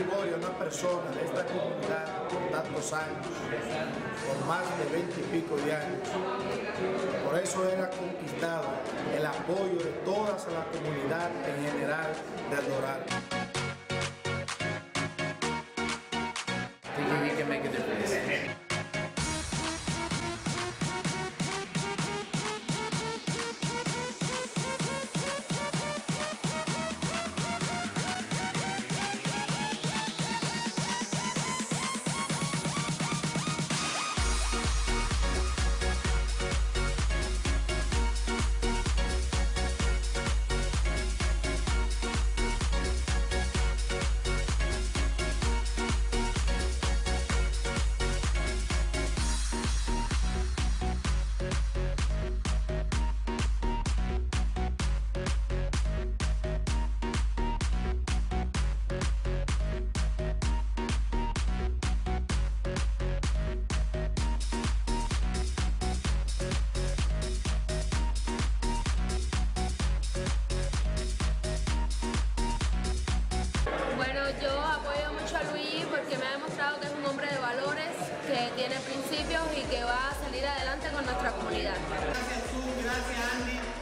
Una persona de esta comunidad por tantos años, por más de 20 y pico de años. Por eso él ha conquistado el apoyo de toda la comunidad en general de Doral. Bueno, yo apoyo mucho a Luis porque me ha demostrado que es un hombre de valores, que tiene principios y que va a salir adelante con nuestra comunidad. Gracias tú, gracias Andy.